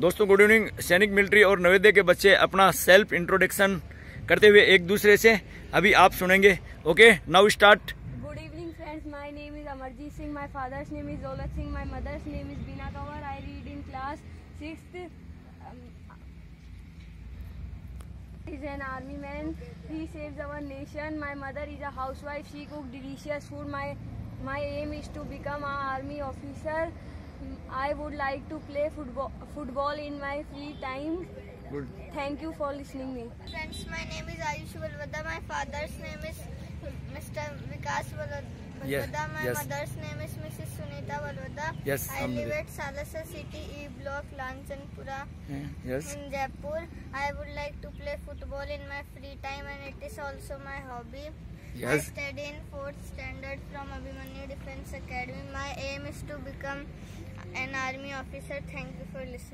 दोस्तों good evening सैनिक military और नवोदय के बच्चे अपना सेल्फ इंट्रोडक्शन करते हुए एक दूसरे से अभी आप सुनेंगे। Okay now start good evening friends my name is Amarjeet Singh my father's name is Daulat Singh my mother's name is Beena Kanwar I read in class six is an army man he saves our nation my mother is a housewife she cook delicious food my my aim is to become a army officer I would like to play football, football in my free time. Good. Thank you for listening me. Friends, my name is Ayush Balwada. My father's name is uh, Mr. Vikas Balwada. Yes, my yes. mother's name is Mrs. Sunita Balwada. Yes, I I'm live there. at Salasa City, E Block, Lanchanpura, hmm, yes. in Jaipur. I would like to play football in my free time and it is also my hobby. Yes. I study in 4th standard from Abhimanyu Defense Academy. My aim is to become an army officer. Thank you for listening.